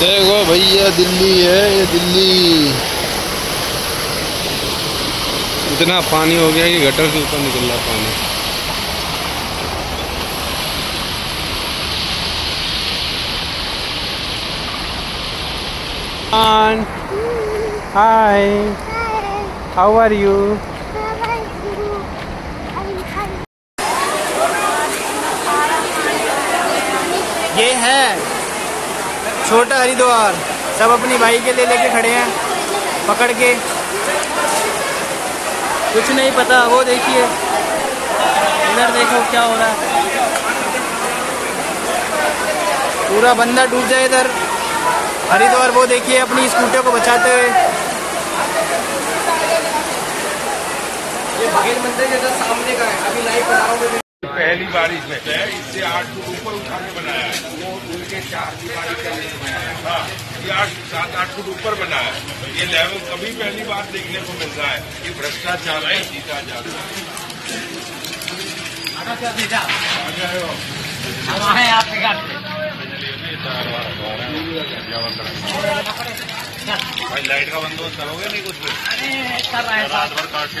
देखो भैया दिल्ली है ये दिल्ली। इतना पानी हो गया कि गटर के ऊपर निकल रहा पानी। हाय हाउ आर यू ये है। छोटा हरिद्वार सब अपनी भाई के लिए लेके खड़े हैं पकड़ के। कुछ नहीं पता वो देखिए। इधर देखो क्या हो रहा है। पूरा बंदा डूब जाए इधर। हरिद्वार वो देखिए अपनी स्कूटर को बचाते हुए। ये बघेल मंदिर के सामने का है अभी पहली बारिश में। इससे आठ फुट ऊपर उठा के बनाया है। वो उनके चार दीवारी करने बनाया है। हाँ ये आठ सात आठ फुट ऊपर बना है। ये लेवल कभी पहली बार देखने को मिल रहा है। ये भ्रष्टाचार है जीता जा रहा है। भाई लाइट का बंदोबस्त करोगे नहीं कुछ भी? रात भर काट के